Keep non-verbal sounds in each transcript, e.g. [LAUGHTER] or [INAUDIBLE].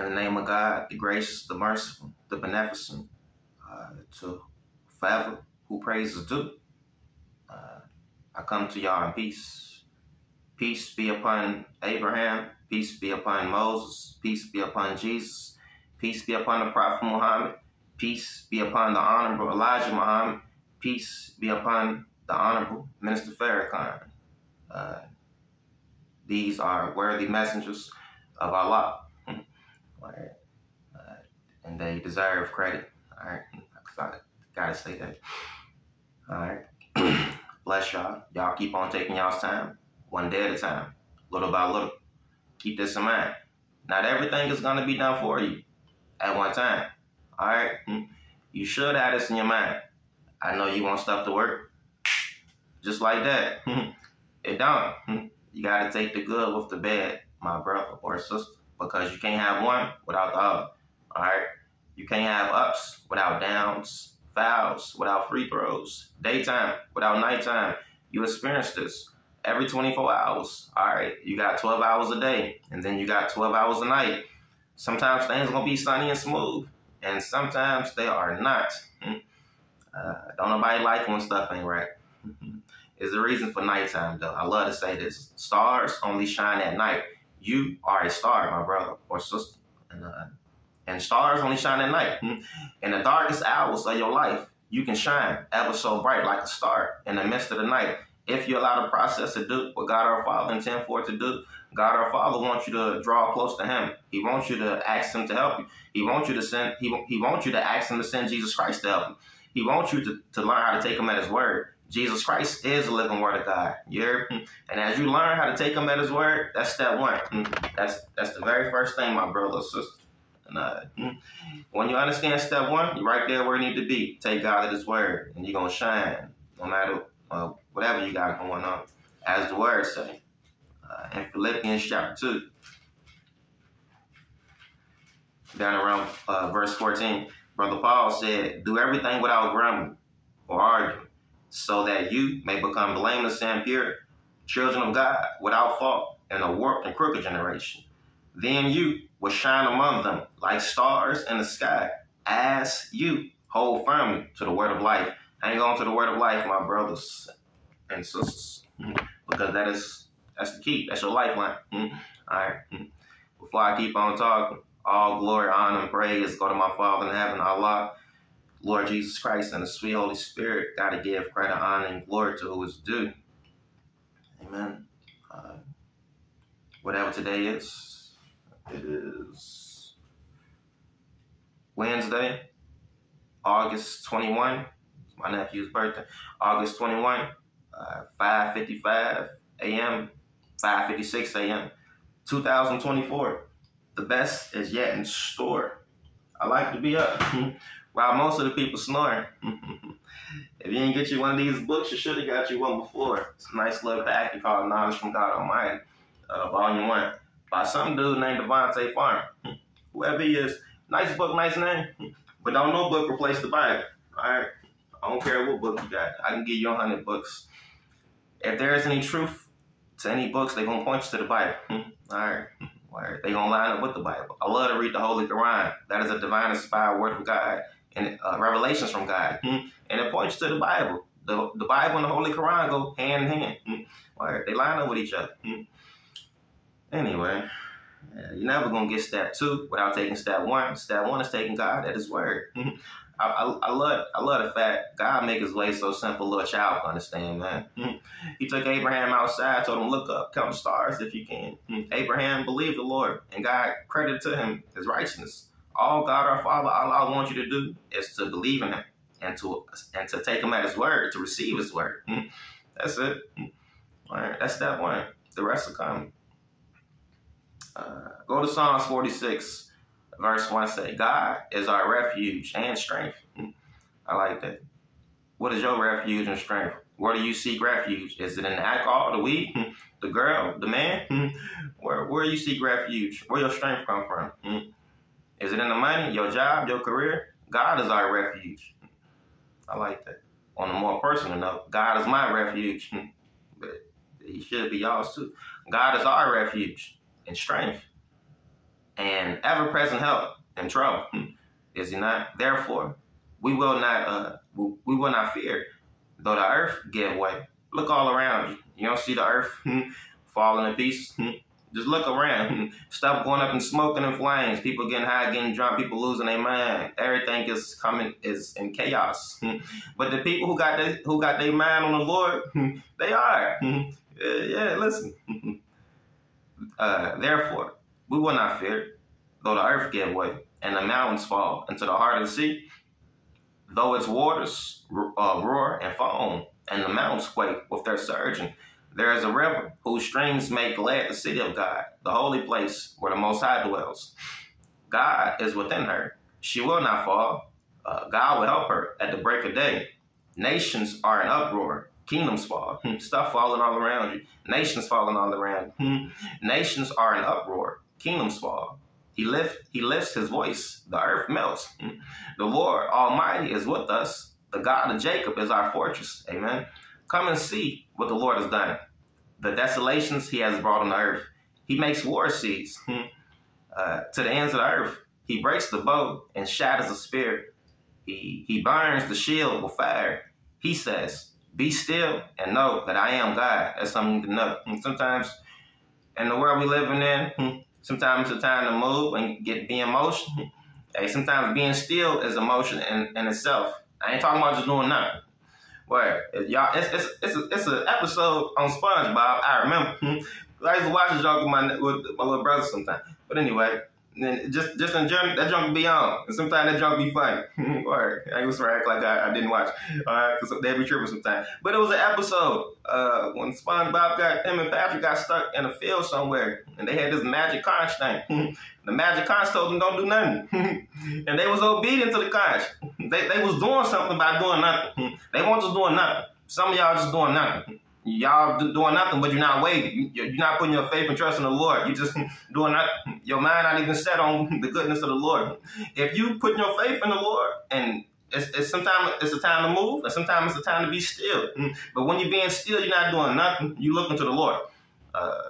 in the name of God, the gracious, the merciful, the beneficent, uh, to forever who praises due. Uh, I come to y'all in peace. Peace be upon Abraham. Peace be upon Moses. Peace be upon Jesus. Peace be upon the Prophet Muhammad. Peace be upon the Honorable Elijah Muhammad. Peace be upon the Honorable Minister Farrakhan. Uh, these are worthy messengers of Allah. Uh, and they deserve credit. All right. I gotta say that. All right. [CLEARS THROAT] Bless y'all. Y'all keep on taking y'all's time, one day at a time, little by little. Keep this in mind. Not everything is gonna be done for you at one time. All right. Hmm. You should have this in your mind. I know you want stuff to work. Just like that. [LAUGHS] It don't. Hmm. You gotta take the good with the bad, my brother or sister because you can't have one without the other. All right. You can't have ups without downs, fouls without free throws, daytime without nighttime. You experience this every 24 hours. All right. You got 12 hours a day, and then you got 12 hours a night. Sometimes things gonna be sunny and smooth, and sometimes they are not. Hmm. Uh, don't nobody like when stuff ain't right. [LAUGHS] Is the reason for nighttime though. I love to say this: stars only shine at night you are a star, my brother or sister. And, uh, and stars only shine at night. [LAUGHS] In the darkest hours of your life, you can shine ever so bright like a star in the midst of the night. If you allow the process to do what God our Father intend for it to do, God our Father wants you to draw close to Him. He wants you to ask Him to help you. He wants you to send. He, he wants you to ask Him to send Jesus Christ to help you. He wants you to, to learn how to take Him at His word. Jesus Christ is the living word of God. You hear? And as you learn how to take him at his word, that's step one. That's that's the very first thing, my brother sister. And uh, when you understand step one, you're right there where you need to be. Take God at his word, and you're going to shine no matter uh, whatever you got going on. As the word say. Uh, in Philippians chapter 2, down around uh, verse 14, Brother Paul said, Do everything without grumbling or arguing so that you may become blameless and pure, children of God, without fault, in a warped and crooked generation. Then you will shine among them like stars in the sky, as you hold firmly to the word of life. Hang on to the word of life, my brothers and sisters, mm-hmm. because that is that's the key. That's your lifeline. Mm-hmm. All right. Mm-hmm. Before I keep on talking, all glory, honor, and praise go to my Father in heaven, Allah Lord Jesus Christ and the sweet Holy Spirit got to give credit, honor, and glory to who is due. Amen. Uh, whatever today is, it is Wednesday, August 21. My nephew's birthday. August 21, uh, 5.55 a.m., 5.56 a.m., 2024. The best is yet in store. I like to be up. [LAUGHS] while most of the people snoring. [LAUGHS] if you didn't get you one of these books, you should have got you one before. It's a nice little pack called Knowledge from God Almighty, uh, Volume 1, by some dude named Davante Farm. [LAUGHS] Whoever he is, nice book, nice name. [LAUGHS] But don't no book replace the Bible. All right? I don't care what book you got. I can give you a hundred books. If there is any truth to any books, they're going to point you to the Bible. All right? Where they gonna line up with the Bible. I love to read the Holy Quran. That is a divine inspired word of God and uh, revelations from God, mm-hmm. and it points to the Bible. The, the Bible and the Holy Quran go hand in hand. Mm-hmm. They line up with each other. Mm-hmm. Anyway, you're never gonna get step two without taking step one. Step one is taking God at His word. I, I, I, love I love the fact God make His way so simple, little child can understand, man. Mm-hmm. He took Abraham outside, told him, "Look up, count stars if you can." Mm-hmm. Abraham believed the Lord, and God credited to him His righteousness all God our Father, Allah wants you to do is to believe in Him and to and to take Him at His word, to receive His word. Hmm. That's it. Hmm. All that's that one. The rest will come. Uh, go to Psalms 46, verse 1 say, God is our refuge and strength. Hmm. I like that. What is your refuge and strength? Where do you seek refuge? Is it in the alcohol, the weed, the girl, the man? Where where you seek refuge? Where your strength come from? Is it in the money, your job, your career? God is our refuge. I like that. On a more personal note, God is my refuge. [LAUGHS] but he should be yours too. God is our refuge and strength and ever present help in trouble. [LAUGHS] Is he not? Therefore, we will not uh, we will not fear, though the earth give way. Look all around you. You don't see the earth [LAUGHS] falling to pieces. Just look around. [LAUGHS] Stuff going up in smoke and flames. People getting high, getting drunk. People losing their mind. Everything is coming is in chaos. [LAUGHS] but the people who got their who got their mind on the Lord, [LAUGHS] they are. Yeah, listen. Uh, therefore, we will not fear, though the earth give way and the mountains fall into the heart of the sea, though its waters uh, roar and foam, and the mountains quake with their surging. There is a river whose streams make glad the city of God, the holy place where the Most High dwells. God is within her. She will not fall. Uh, God will help her at the break of day. Nations are in uproar. Kingdoms fall. [LAUGHS] Stuff falling all around you. Nations falling all around. [LAUGHS] Nations are in uproar. Kingdoms fall. He, lift, he lifts his voice. The earth melts. [LAUGHS] The Lord Almighty is with us. The God of Jacob is our fortress. Amen. Come and see what the Lord has done. The desolations he has brought on the earth. He makes war seas [LAUGHS] uh, to the ends of the earth. He breaks the bow and shatters the spear. He, he burns the shield with fire. He says, Be still and know that I am God. That's something to know. And sometimes in the world we living in, [LAUGHS] sometimes it's a time to move and get be in motion. Hey, sometimes being still is emotion in, in itself. I ain't talking about just doing nothing. Where y'all, it's it's it's a, it's an episode on SpongeBob. I remember. [LAUGHS] I used to watch the joke with my with my little brother sometimes. But anyway, and just just enjoy that junk be on. And sometimes that junk be funny. [LAUGHS] or I to act like I, I, didn't watch. All right, because they be tripping sometimes. But it was an episode uh, when SpongeBob got him and Patrick got stuck in a field somewhere, and they had this magic conch thing. [LAUGHS] the magic conch told them don't do nothing, [LAUGHS] and they was obedient to the conch. They they was doing something by doing nothing. They weren't just doing nothing. Some of y'all just doing nothing y'all doing nothing, but you're not waiting. You're not putting your faith and trust in the Lord. You're just [LAUGHS] doing that. Your mind not even set on [LAUGHS] the goodness of the Lord. If you put your faith in the Lord, and it's, it's sometimes it's a time to move, and sometimes it's a time to be still. But when you're being still, you're not doing nothing. You're looking to the Lord. Uh,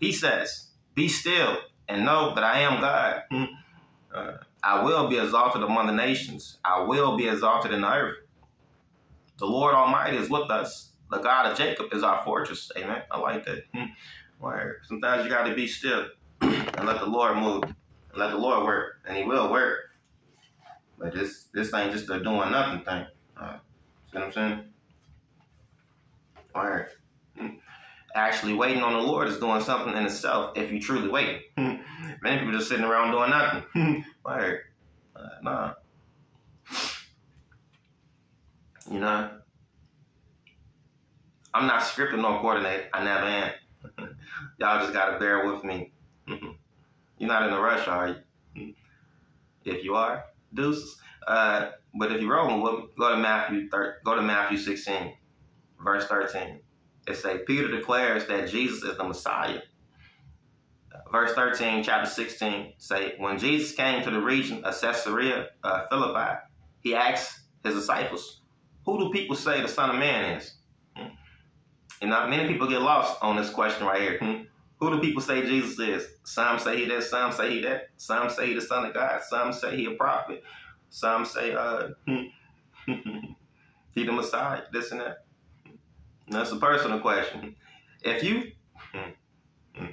he says, "Be still and know that I am God. Uh, I will be exalted among the nations. I will be exalted in the earth. The Lord Almighty is with us." The God of Jacob is our fortress. Amen. I like that. Hmm. sometimes you got to be still and let the Lord move and let the Lord work, and He will work. But this this ain't just a doing nothing thing. Uh, see what I'm saying? All right. Hmm. Actually, waiting on the Lord is doing something in itself if you truly wait. Many people just sitting around doing nothing. Right. Uh, nah. You know, I'm not scripting no coordinate. I never am. [LAUGHS] Y'all just gotta bear with me. you're not in a rush, are you? if you are, deuces. Uh, but if you're rolling, go to Matthew. Go to Matthew 16, verse 13. It say Peter declares that Jesus is the Messiah. Verse 13, chapter 16, say when Jesus came to the region of Caesarea uh, Philippi, he asked his disciples, "Who do people say the Son of Man is?" And not many people get lost on this question right here. Hmm? Who do people say Jesus is? Some say he that, some say he that, some say he the son of God, some say he a prophet, some say uh [LAUGHS] he the Messiah, this and that. That's a personal question. If you hmm,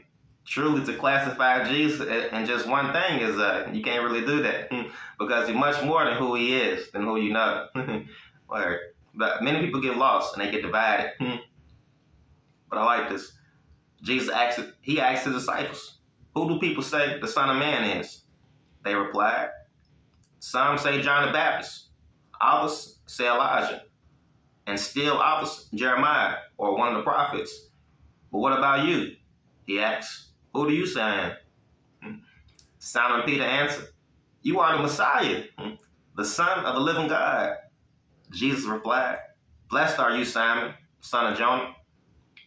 truly to classify Jesus and just one thing is uh you can't really do that hmm, because he's much more than who he is than who you know. [LAUGHS] but many people get lost and they get divided. But I like this. Jesus asked, he asked his disciples, Who do people say the Son of Man is? They replied, Some say John the Baptist, others say Elijah, and still others Jeremiah or one of the prophets. But what about you? He asked, Who do you say I am? Hmm. Simon Peter answered, You are the Messiah, hmm. the Son of the living God. Jesus replied, Blessed are you, Simon, son of Jonah.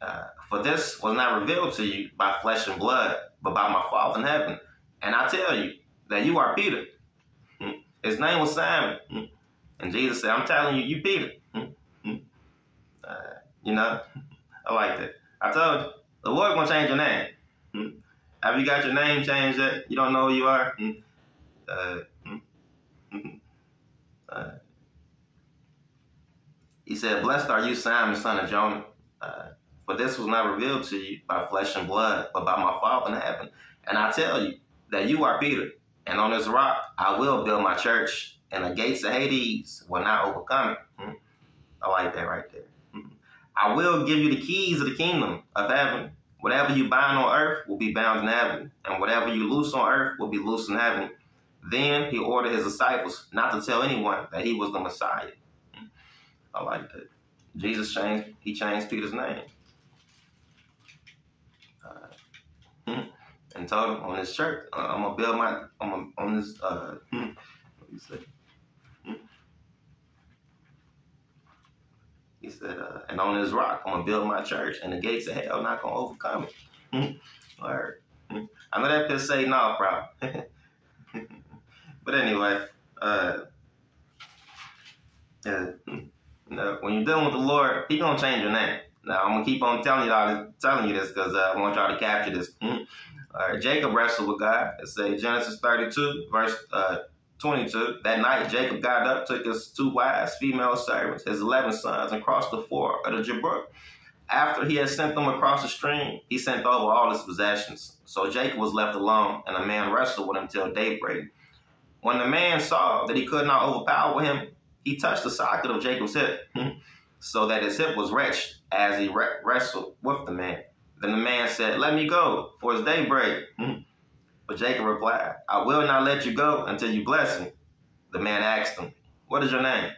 Uh, for this was not revealed to you by flesh and blood, but by my Father in heaven. And I tell you that you are Peter. Hmm. His name was Simon. Hmm. And Jesus said, I'm telling you, you Peter. Hmm. Uh, you know, [LAUGHS] I like that. I told you, the Lord gonna change your name. Have you got your name changed yet? You don't know who you are? Uh, uh, he said, Blessed are you, Simon, son of Jonah. For this was not revealed to you by flesh and blood, but by my Father in heaven. And I tell you that you are Peter, and on this rock I will build my church, and the gates of Hades will not overcome it. Hmm. I like that right there. Hmm. I will give you the keys of the kingdom of heaven. Whatever you bind on earth will be bound in heaven, and whatever you loose on earth will be loose in heaven. Then he ordered his disciples not to tell anyone that he was the Messiah. Hmm. I like that. Jesus changed, he changed Peter's name. And told him on this church, uh, I'm gonna build my, I'm gonna, on this, uh, [LAUGHS] what you say? He said, uh, and on this rock, I'm gonna build my church, and the gates of hell not gonna overcome it. All right. I know that just say no, bro. [LAUGHS] but anyway, uh, yeah, you know, when you're dealing with the Lord, He gonna change your name. Now I'm gonna keep on telling you all, telling you this because uh, I want y'all to capture this. All right, Jacob wrestled with God. It says Genesis 32, verse uh, 22. That night, Jacob got up, took his two wives, female servants, his 11 sons, and crossed the ford of the Jabbok. After he had sent them across the stream, he sent over all his possessions. So Jacob was left alone, and a man wrestled with him till daybreak. When the man saw that he could not overpower him, he touched the socket of Jacob's hip, so that his hip was wrenched as he wrestled with the man. Then the man said, Let me go, for it's daybreak. Hmm. But Jacob replied, I will not let you go until you bless me. The man asked him, What is your name?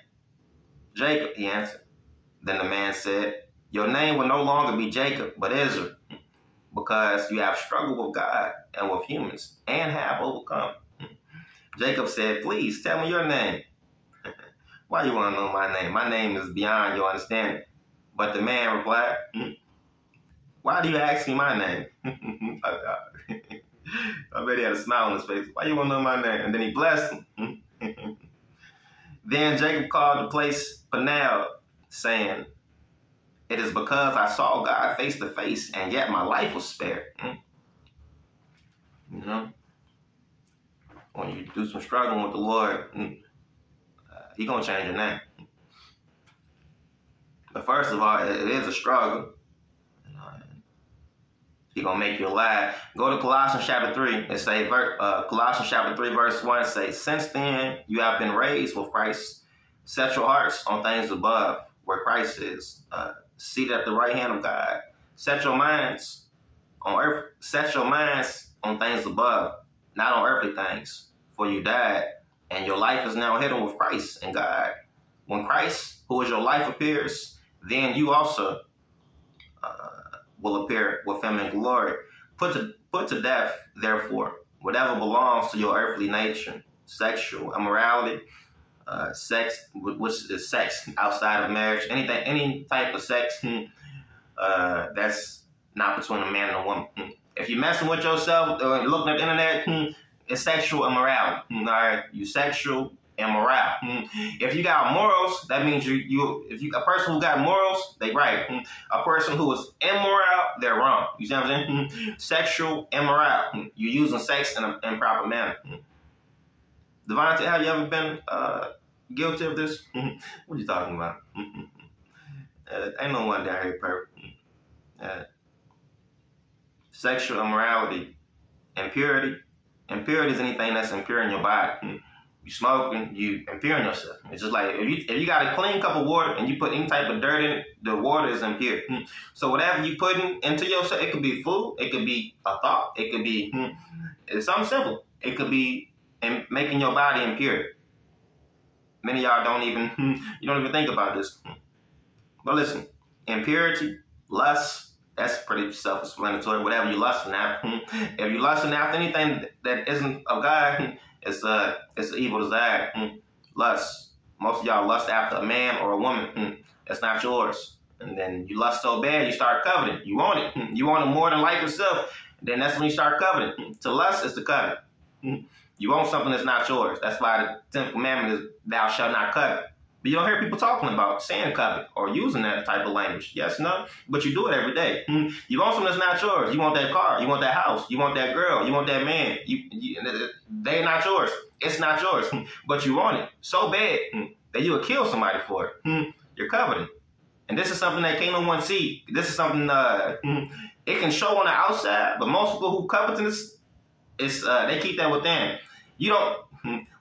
Jacob, he answered. Then the man said, Your name will no longer be Jacob, but Israel, because you have struggled with God and with humans and have overcome. Jacob said, Please tell me your name. [LAUGHS] Why do you want to know my name? My name is beyond your understanding. But the man replied, hmm. Why do you ask me my name? I bet he had a smile on his face. Why you want to know my name? And then he blessed him. [LAUGHS] then Jacob called the place Peniel, saying, It is because I saw God face to face, and yet my life was spared. Hmm? You know? When you do some struggling with the Lord, hmm, uh, He gonna change your name. But first of all, it is a struggle. He gonna make you alive. Go to Colossians chapter three and say, uh, Colossians chapter three verse one say, since then you have been raised with Christ. Set your hearts on things above, where Christ is, uh, seated at the right hand of God. Set your minds on earth. Set your minds on things above, not on earthly things. For you died, and your life is now hidden with Christ and God. When Christ, who is your life, appears, then you also will appear with him in glory. Put to, put to death, therefore, whatever belongs to your earthly nature, sexual immorality, uh, sex, which is sex outside of marriage, anything, any type of sex hmm, uh, that's not between a man and a woman. Hmm. If you're messing with yourself, uh, looking at the internet, hmm, it's sexual immorality. All right, you sexual immoral. Mm. If you got morals, that means you you if you a person who got morals, they right. Mm. A person who is immoral, they're wrong. You see what I'm saying? Mm. Sexual immoral. Mm. You're using sex in an improper manner. Davante, have you ever been uh, guilty of this? What are you talking about? Uh, ain't no one down here perfect. Uh, sexual immorality, impurity. Impurity is anything that's impure in your body you smoking, you impairing yourself. It's just like if you if you got a clean cup of water and you put any type of dirt in the water is impure. Hmm. So whatever you putting into yourself, it could be food, it could be a thought, it could be hmm, it's something simple. It could be in making your body impure. Many y'all don't even hmm, [LAUGHS] you don't even think about this. But listen, impurity, lust, that's pretty self-explanatory. Whatever you lusting after, if you lusting after anything that isn't of God it's a it's an evil desire. Mm. Lust. Most of y'all lust after a man or a woman. Mm. That's not yours. And then you lust so bad, you start coveting. You want it. Mm. You want it more than life itself. Then that's when you start coveting. Mm. To lust is to covet. Mm. You want something that's not yours. That's why the tenth commandment is thou shalt not covet. But you don't hear people talking about saying covet or using that type of language. Yes, no, but you do it every day. Hmm. You want something that's not yours. You want that car. You want that house. You want that girl. You want that man. You, you they're not yours. It's not yours, hmm. but you want it so bad hmm, that you would kill somebody for it. You're coveting. And this is something that can't no one see. This is something uh, it can show on the outside, but most people who covetous, it's uh, they keep that within. You don't.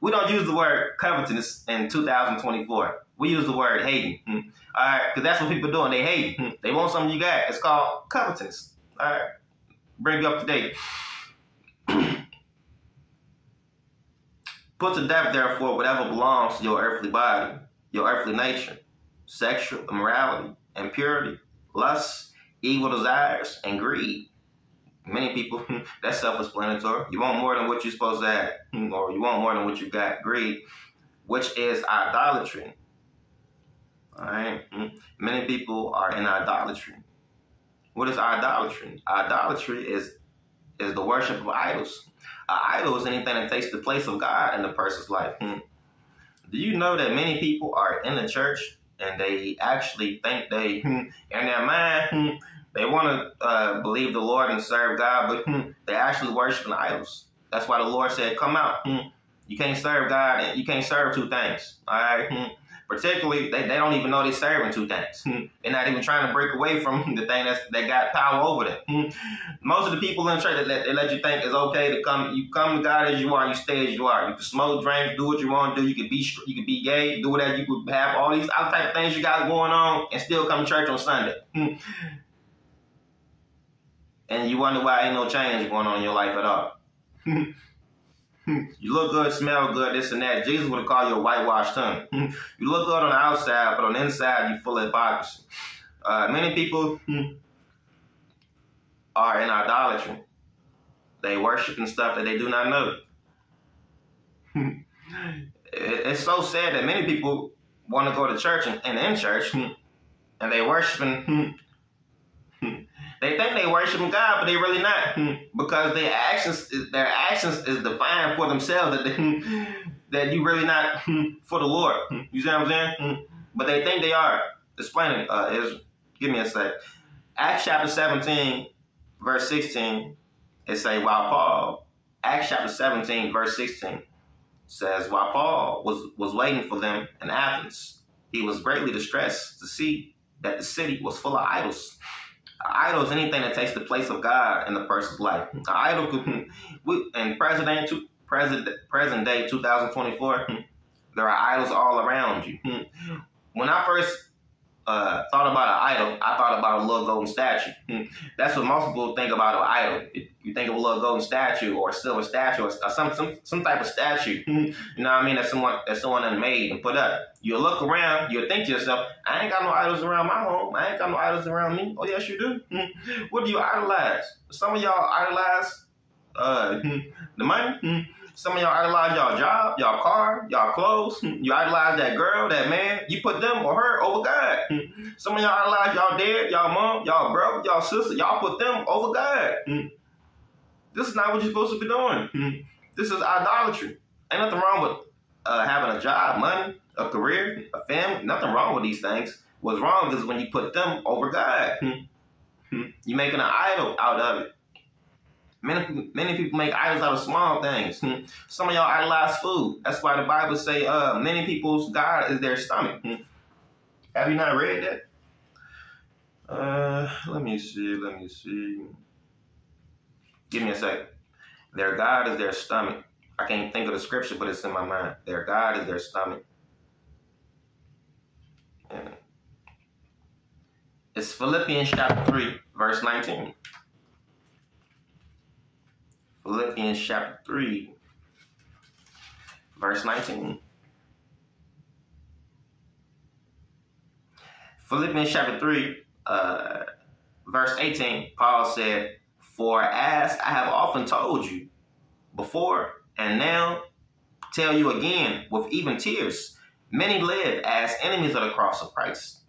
We don't use the word covetousness in 2024. We use the word hating. Hmm. All right, because that's what people doing. They hate. Hmm. They want something you got. It's called covetousness. All right, bring you up to date. [CLEARS THROAT] Put to death, therefore, whatever belongs to your earthly body, your earthly nature, sexual immorality, and impurity, lust, evil desires, and greed many people, [LAUGHS] that's self-explanatory. You want more than what you're supposed to have, [LAUGHS] or you want more than what you got. Greed, which is idolatry. All right. Mm-hmm. Many people are in idolatry. What is idolatry? Idolatry is is the worship of idols. An idol is anything that takes the place of God in the person's life. Hmm. Do you know that many people are in the church and they actually think they, [LAUGHS] in their mind, hmm, they want to uh, believe the Lord and serve God, but hmm, [LAUGHS] they're actually worshiping idols. That's why the Lord said, "Come out. Hmm, you can't serve God and you can't serve two things." All right. Hmm. Particularly, they, they don't even know they're serving two things. Hmm. They're not even trying to break away from [LAUGHS] the thing that's, that got power over them. Hmm. Most of the people in church that let, they let you think it's okay to come. You come to God as you are. You stay as you are. You can smoke, drink, do what you want to do. You can be you can be gay, do whatever. You could have all these other type of things you got going on, and still come to church on Sunday and you wonder why ain't no change going on in your life at all. [LAUGHS] you look good, smell good, this and that. Jesus would have called you a whitewashed tongue. [LAUGHS] you look good on the outside, but on the inside, you're full of hypocrisy. Uh, many people [LAUGHS] are in idolatry. They worshiping stuff that they do not know. it's so sad that many people want to go to church and, and in church, and they worshiping they think they worshiping God, but they really not hmm. because their actions, their actions is defined for themselves that they, hmm, [LAUGHS] that you really not hmm, for the Lord. You see what I'm saying? But they think they are. Explain it. Uh, is give me a sec. Acts chapter 17, verse 16, it say while Paul, Acts chapter 17, verse 16 says while Paul was was waiting for them in Athens, he was greatly distressed to see that the city was full of idols idol is anything that takes the place of God in the person's life. An idol could, [LAUGHS] we, in present, present, present day 2024, [LAUGHS] there are idols all around you. [LAUGHS] When I first uh, thought about an idol, I thought about a little golden statue. Hmm. That's what most people think about an idol. You think of a little golden statue or a silver statue or some some, some type of statue. Hmm. You know what I mean? That someone that someone made and put up. You look around, you think to yourself, I ain't got no idols around my home. I ain't got no idols around me. Oh yes, you do. Hmm. What do you idolize? Some of y'all idolize uh, the money. Some of y'all idolize y'all job, y'all car, y'all clothes. [LAUGHS] You idolize that girl, that man. You put them or her over God. [LAUGHS] Some of y'all idolize y'all dad, y'all mom, y'all brother, y'all sister. Y'all put them over God. [LAUGHS] This is not what you're supposed to be doing. This is idolatry. Ain't nothing wrong with uh, having a job, money, a career, a family. Nothing wrong with these things. What's wrong is when you put them over God. You're making an idol out of it. Many, many people make idols out of small things. [LAUGHS] Some of y'all idolize food. That's why the Bible say uh, many people's God is their stomach. [LAUGHS] Have you not read that? Uh, let me see. Let me see. Give me a second. Their God is their stomach. I can't think of the scripture, but it's in my mind. Their God is their stomach. Yeah. It's Philippians chapter 3, verse 19. Philippians chapter 3, verse 19. Philippians chapter 3, uh, verse 18, Paul said, For as I have often told you before, and now tell you again with even tears, many live as enemies of the cross of Christ.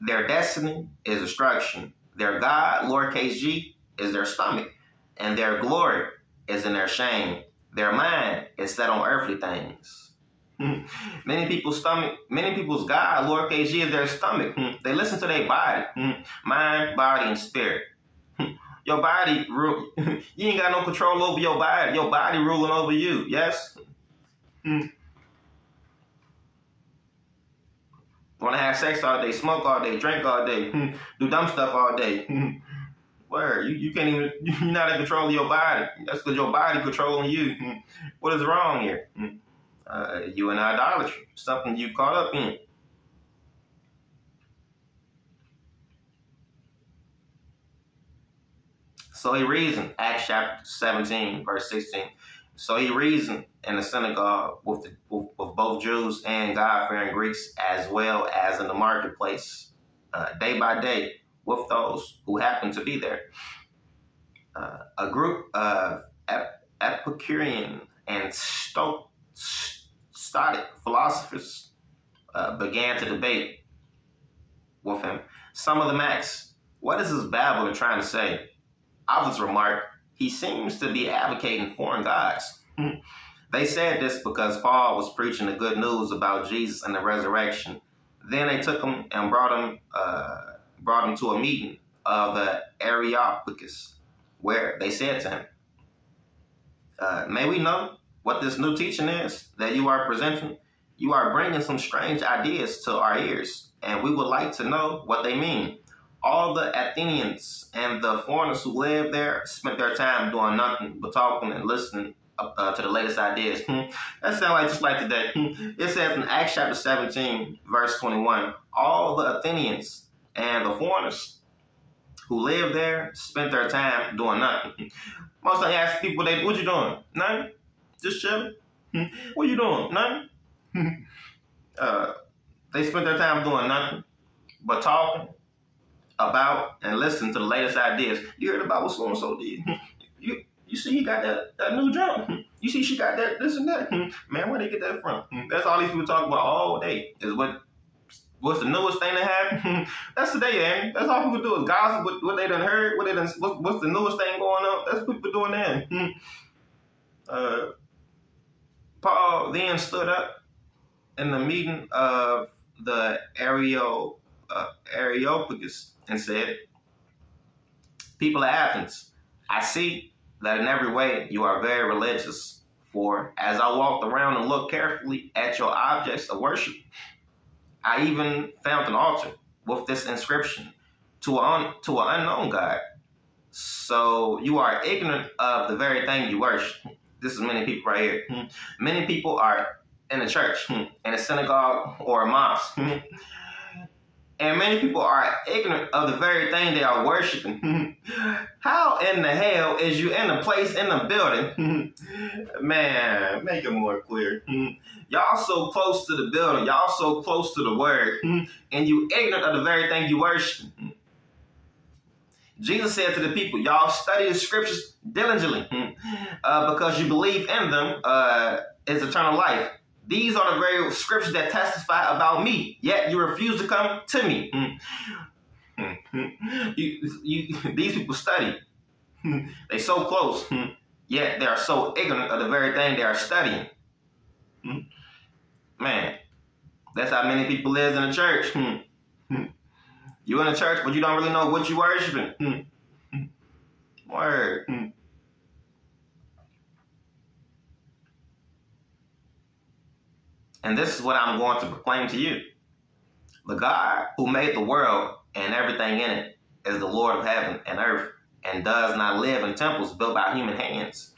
Their destiny is destruction. Their God, lowercase g, is their stomach, and their glory is in their shame. Their mind is set on earthly things. Hmm. many people's stomach, many people's God, Lord g, is their stomach. Hmm. They listen to their body, hmm. mind, body, and spirit. Your body, [LAUGHS] you ain't got no control over your body. Your body ruling over you. Yes. Want to have sex all day, smoke all day, drink all day, do dumb stuff all day. Where you, you can't even [LAUGHS] you're not in control of your body. That's because your body controlling you. [LAUGHS] What is wrong here? Uh, you in idolatry, something you caught up in. So he reasoned, Acts chapter 17, verse 16. So he reasoned in the synagogue with, the, with, with both Jews and God-fearing Greeks, as well as in the marketplace, uh, day by day, with those who happened to be there. Uh, a group of Epicurean and Stoic philosophers uh, began to debate with him. Some of them asked, What is this babbler trying to say? Others remarked, He seems to be advocating foreign gods. They said this because Paul was preaching the good news about Jesus and the resurrection. Then they took him and brought him uh, brought him to a meeting of the Areopagus, where they said to him, uh, "May we know what this new teaching is that you are presenting? You are bringing some strange ideas to our ears, and we would like to know what they mean." All the Athenians and the foreigners who lived there spent their time doing nothing but talking and listening uh, to the latest ideas. [LAUGHS] That sounds like just like today. [LAUGHS] It says in Acts chapter 17, verse 21, all the Athenians and the foreigners who lived there spent their time doing nothing. [LAUGHS] Most of ask people, they, what you doing? Nothing. Just chilling. Hmm. What you doing? Nothing. [LAUGHS] uh, they spent their time doing nothing but talking about and listening to the latest ideas. You heard about what so and so did. [LAUGHS] You you see, he got that, that new jump. You see, she got that this and that. Man, where they get that from? That's all these people talk about all day. Is what what's the newest thing that happened? [LAUGHS] That's today, Andy. That's all people do is gossip what, what they done heard, what they done, what, what's the newest thing going on. That's what people doing then. Uh, Paul then stood up in the meeting of the uh, Areopagus and said, People of Athens, I see that in every way you are very religious. For as I walked around and looked carefully at your objects of worship, I even found an altar with this inscription to an, to an unknown God. So you are ignorant of the very thing you worship. [LAUGHS] This is many people right here. [LAUGHS] Many people are in a church, [LAUGHS] in a synagogue, or a mosque. And many people are ignorant of the very thing they are worshiping. [LAUGHS] How in the hell is you in a place in the building? [LAUGHS] Man, make it more clear. [LAUGHS] Y'all so close to the building, y'all so close to the word, and you ignorant of the very thing you worship. Jesus said to the people, Y'all study the scriptures diligently uh, because you believe in them uh, is eternal life. These are the very scriptures that testify about me, yet you refuse to come to me. Mm. Mm. [LAUGHS] You, you, these people study. [LAUGHS] They so close, hmm. yet they are so ignorant of the very thing they are studying. Hmm. Man, that's how many people live in the church. Hmm. You in the church, but you don't really know what you worshiping. Word. And this is what I'm going to proclaim to you. The God who made the world and everything in it is the Lord of heaven and earth and does not live in temples built by human hands.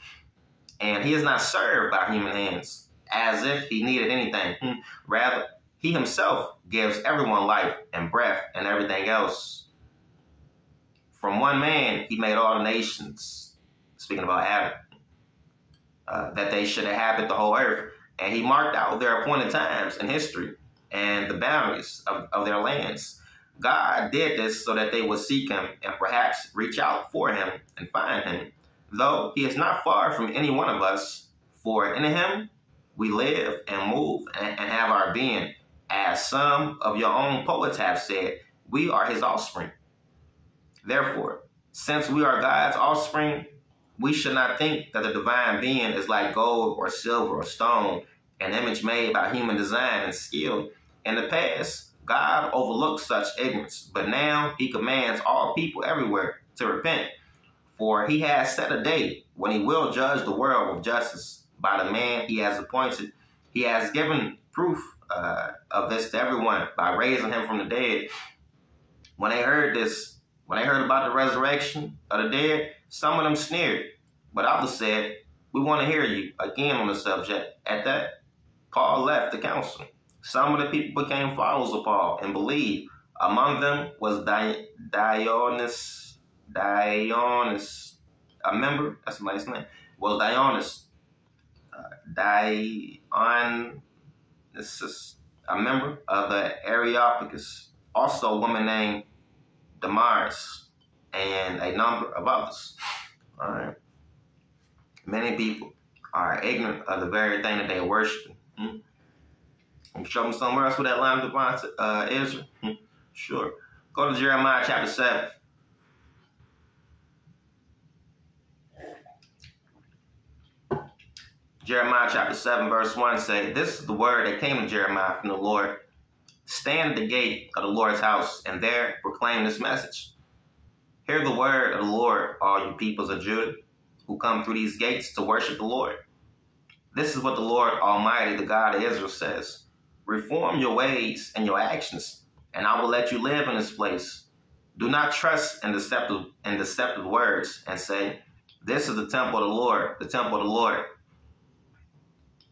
And he is not served by human hands as if he needed anything. Hmm. Rather, he himself gives everyone life and breath and everything else. From one man, he made all the nations, speaking about Adam, uh, that they should inhabit the whole earth. And he marked out their appointed times in history and the boundaries of, of their lands. God did this so that they would seek him and perhaps reach out for him and find him, though he is not far from any one of us, for in him we live and move and, and have our being. As some of your own poets have said, we are his offspring. Therefore, since we are God's offspring, we should not think that the divine being is like gold or silver or stone, an image made by human design and skill. In the past, God overlooked such ignorance, but now he commands all people everywhere to repent. For he has set a day when he will judge the world with justice by the man he has appointed. He has given proof uh, of this to everyone by raising him from the dead. When they heard this, when they heard about the resurrection of the dead, some of them sneered, but others said, We want to hear you again on the subject. At that, Paul left the council. Some of the people became followers of Paul and believed. Among them was Di- Dionys, Dionys, a member, that's a nice name, was Dionys. Uh, Dionysus, a member of the Areopagus, also a woman named Damaris, and a number of others. All right. Many people are ignorant of the very thing that they are worshiping. Hmm? Show them somewhere else where that line of divine uh, is. Hmm? Sure. Go to Jeremiah chapter 7. Jeremiah chapter 7, verse 1 say, This is the word that came to Jeremiah from the Lord. Stand at the gate of the Lord's house, and there proclaim this message. Hear the word of the Lord, all you peoples of Judah, who come through these gates to worship the Lord. This is what the Lord Almighty, the God of Israel, says Reform your ways and your actions, and I will let you live in this place. Do not trust in deceptive, in deceptive words and say, This is the temple of the Lord, the temple of the Lord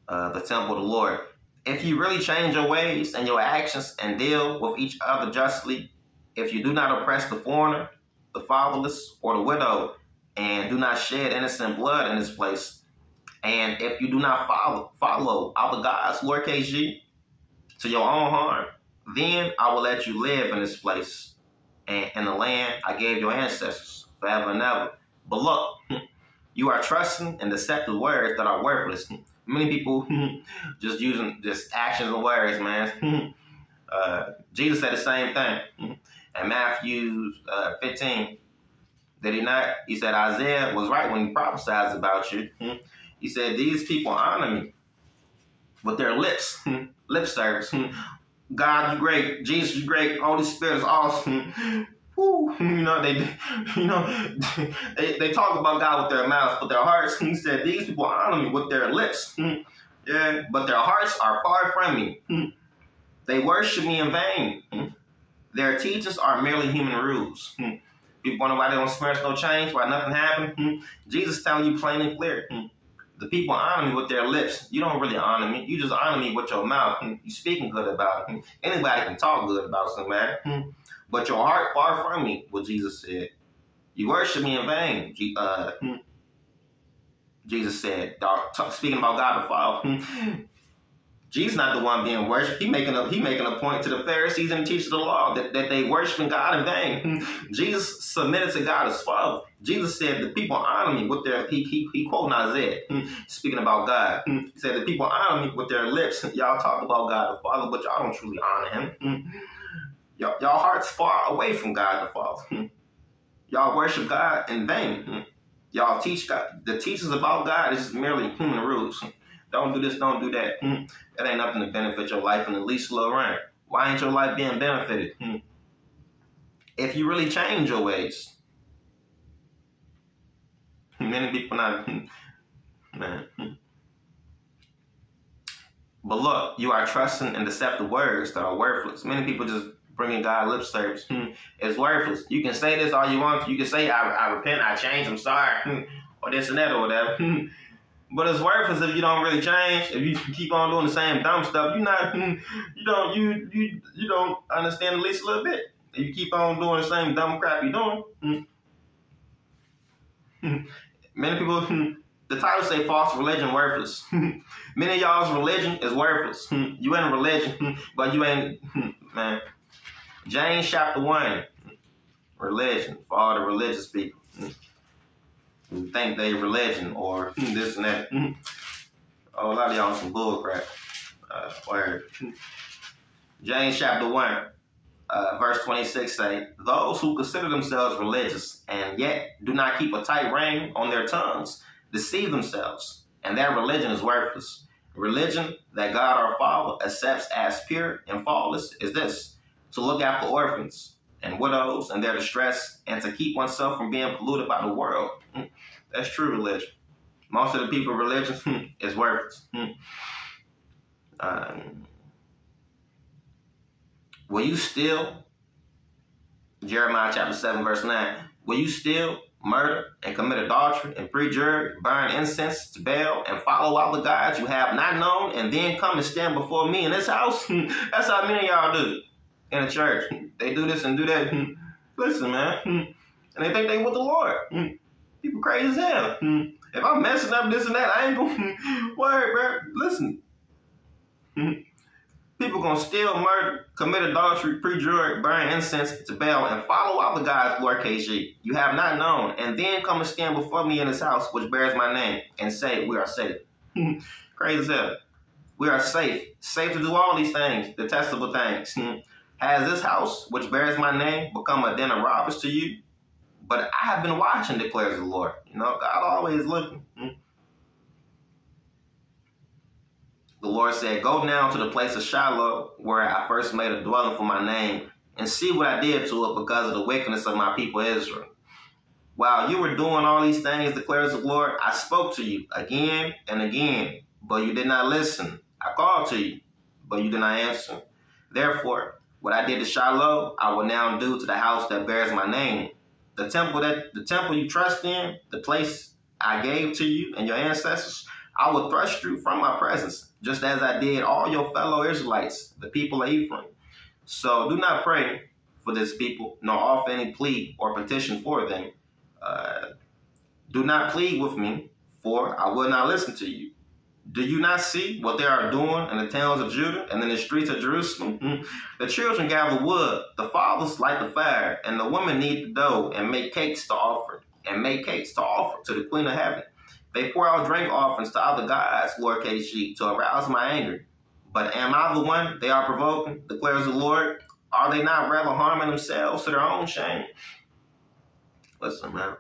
uh, the temple of the Lord. If you really change your ways and your actions and deal with each other justly, if you do not oppress the foreigner, the fatherless, or the widow, and do not shed innocent blood in this place, and if you do not follow follow other gods, lowercase g, to your own harm, then I will let you live in this place and in the land I gave your ancestors forever and ever. But look, [LAUGHS] you are trusting in deceptive words that are worthless [LAUGHS] Many people [LAUGHS] just using just actions and words, man. uh, Jesus said the same thing. And Matthew uh, 15, did he not? He said Isaiah was right when he prophesied about you. Hmm. He said, These people honor me with their lips, hmm. lip service. Hmm. God, you great. Jesus, you great. Holy Spirit is awesome. Whew, [LAUGHS] you know, they, [LAUGHS] you know, [LAUGHS] they, they talk about God with their mouths, but their hearts, he said, these people honor me with their lips. Yeah, but their hearts are far from me. They worship me in vain. Their teachers are merely human rules. Hmm. People wonder why they don't experience no change, why nothing happened. Hmm. Jesus telling you plain and clear. Hmm. The people honor me with their lips. You don't really honor me. You just honor me with your mouth. You speaking good about it. Anybody can talk good about somebody but your heart far from me, what Jesus said. You worship me in vain. Uh, Jesus said, speaking about God the Father. Jesus not the one being worshipped. He making a he making a point to the Pharisees and the teachers of the law that, that they worshiping God in vain. [LAUGHS] Jesus submitted to God as Father. Jesus said the people honor me with their he he, he quoting Isaiah, speaking about God. He said the people honor me with their lips. [LAUGHS] Y'all talk about God the Father, but y'all don't truly honor him. Y'all, y'all hearts far away from God the Father. Hmm. Y'all worship God in vain. Hmm. Y'all teach God. The teachings about God is merely human rules. Hmm. Don't do this, don't do that. That ain't nothing to benefit your life in the least little rank. Why ain't your life being benefited? If you really change your ways, [LAUGHS] many people not, [LAUGHS] man. But look, you are trusting in deceptive words that are worthless. Many people just bringing God lip service hmm, is worthless. You can say this all you want. You can say, I, I repent, I change, I'm sorry, hmm, or this and that or whatever. Hmm. But it's worthless if you don't really change. If you keep on doing the same dumb stuff, you're not, [LAUGHS] you don't, you you you don't understand at least a little bit. If you keep on doing the same dumb crap you're doing. Hmm. [LAUGHS] Many people, hmm, the title say false religion worthless. [LAUGHS] Many y'all's religion is worthless. Hmm. You in a religion, but you ain't, man. James chapter 1, religion, for all the religious people who think they religion or [LAUGHS] this and that. Oh, a lot of y'all some bull crap. Uh, word. James chapter 1, uh, verse 26 say, Those who consider themselves religious and yet do not keep a tight rein on their tongues deceive themselves, and their religion is worthless. religion that God our Father accepts as pure and faultless is this to look after orphans and widows and their distress and to keep oneself from being polluted by the world. Hmm. That's true religion. Most of the people religion [LAUGHS] is worthless. Hmm. Um, will you steal? Jeremiah chapter 7, verse 9. Will you steal, murder, and commit adultery, and perjure, burn incense to Baal, and follow all the gods you have not known, and then come and stand before me in this house? [LAUGHS] That's how many of y'all do in a church. They do this and do that. Hmm. Listen, man. Hmm. And they think they with the Lord. Hmm. People crazy as hell. If I'm messing up this and that, I ain't gonna [LAUGHS] worry, bro. Listen. People gonna steal, murder, commit adultery, perjure, burn incense to Baal, and follow all the gods, Lord KG. You have not known, and then come and stand before me in this house which bears my name, and say, We are safe. Crazy as hell. We are safe. Safe to do all these things, detestable things. Has this house, which bears my name, become a den of robbers to you? But I have been watching, declares the Lord. You know, God always looking. Hmm. The Lord said, Go now to the place of Shiloh, where I first made a dwelling for my name, and see what I did to it because of the wickedness of my people Israel. While you were doing all these things, declares the Lord, I spoke to you again and again, but you did not listen. I called to you, but you did not answer. Therefore, what I did to Shiloh, I will now do to the house that bears my name. The temple that the temple you trust in, the place I gave to you and your ancestors, I will thrust you from my presence, just as I did all your fellow Israelites, the people of Ephraim. So do not pray for this people, nor offer any plea or petition for them. Uh, do not plead with me, for I will not listen to you. Do you not see what they are doing in the towns of Judah and in the streets of Jerusalem? Hmm. The children gather wood, the fathers light the fire, and the women knead the dough and make cakes to offer, and make cakes to offer to the Queen of Heaven. They pour out drink offerings to other gods, Lord KG, to arouse my anger. But am I the one they are provoking, declares the Lord? Are they not rather harming themselves to their own shame? Listen, man.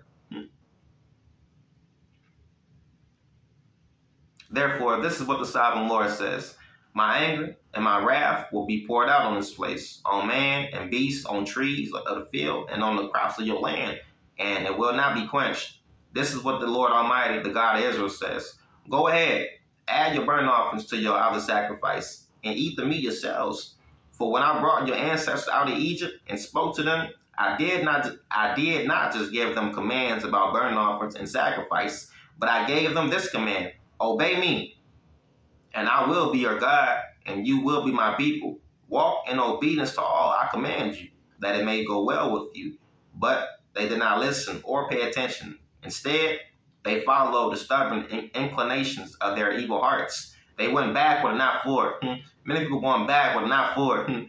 Therefore, this is what the sovereign Lord says My anger and my wrath will be poured out on this place, on man and beast, on trees of the field, and on the crops of your land, and it will not be quenched. This is what the Lord Almighty, the God of Israel, says Go ahead, add your burnt offerings to your other sacrifice, and eat the meat yourselves. For when I brought your ancestors out of Egypt and spoke to them, I did not I did not just give them commands about burnt offerings and sacrifice, but I gave them this command Obey me, and I will be your God, and you will be my people. Walk in obedience to all I command you, that it may go well with you. But they did not listen or pay attention. Instead, they followed the stubborn inclinations of their evil hearts. They went backward and not forward. Hmm. Many people going backward and not forward. Hmm.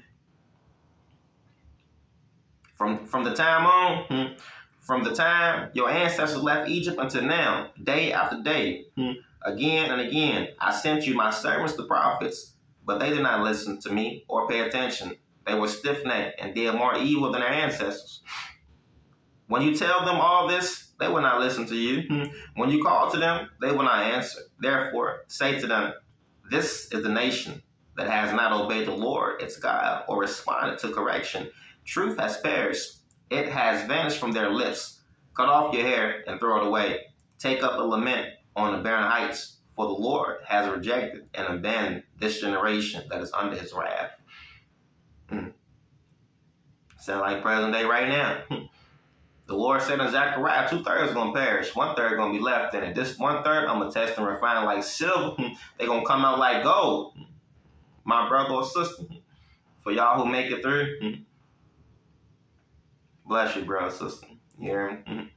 From from the time on, hmm, from the time your ancestors left Egypt until now, day after day, Again and again, I sent you my servants, the prophets, but they did not listen to me or pay attention. They were stiff necked and did more evil than their ancestors. When you tell them all this, they will not listen to you. Hmm. When you call to them, they will not answer. Therefore, say to them, This is the nation that has not obeyed the Lord, its God, or responded to correction. Truth has perished, it has vanished from their lips. Cut off your hair and throw it away. Take up a lament on the barren heights, for the Lord has rejected and abandoned this generation that is under his wrath. Hmm. Sound like present day right now. Hmm. The Lord said in Zechariah, two thirds gonna perish, one third gonna be left and. This one third, I'm gonna test and refine like silver. Hmm. they gonna come out like gold. My brother or sister, for y'all who make it through, bless you, brother, sister. You hear me?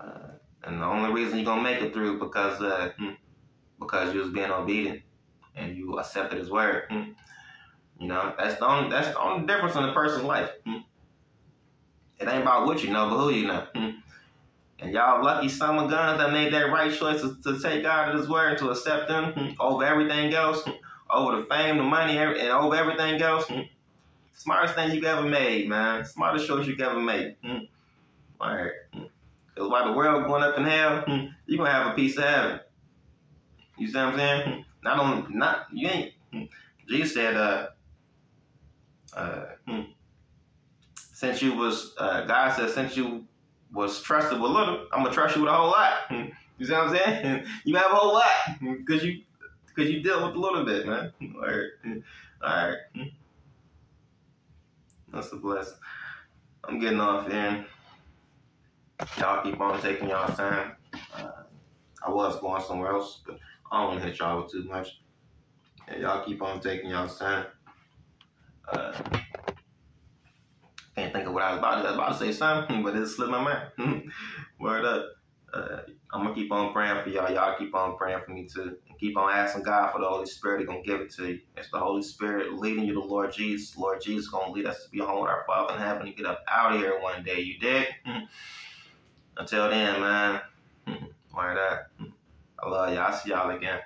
Uh, and the only reason you're gonna make it through is because uh, hmm, because you was being obedient and you accepted his word. Hmm. You know, that's the only that's the only difference in a person's life. Hmm. It ain't about what you know, but who you know. And y'all lucky some of guns that made that right choice to, to take God at his word, to accept him over everything else, over the fame, the money, and over everything else. Smartest thing you've ever made, man. Smartest choice you've ever made. All right. Because while the world going up in hell, hmm, you're going to have a piece of heaven. You see what I'm saying? Not on, not you ain't. Jesus said, uh, uh, since you was, uh, God said, since you was trusted with little, I'm gonna trust you with a whole lot. You see what I'm saying? [LAUGHS] You have a whole lot because you because you dealt with a little bit, man. All right, all right. That's a blessing. I'm getting off here. Y'all keep on taking y'all time. Uh, I was going somewhere else, but I don't want to hit y'all with too much. Yeah, y'all keep on taking y'all time. Uh, can't think of what I was about to, was about to say something, [LAUGHS] but it slipped my mind. [LAUGHS] Word up. Uh, I'm gonna keep on praying for y'all. Y'all keep on praying for me too. And keep on asking God for the Holy Spirit. He's gonna give it to you. It's the Holy Spirit leading you to Lord Jesus. Lord Jesus gonna lead us to be home with our Father in heaven and get up out of here one day. You dig? [LAUGHS] Until then, man. [LAUGHS] Word that. I love y'all. I see y'all again.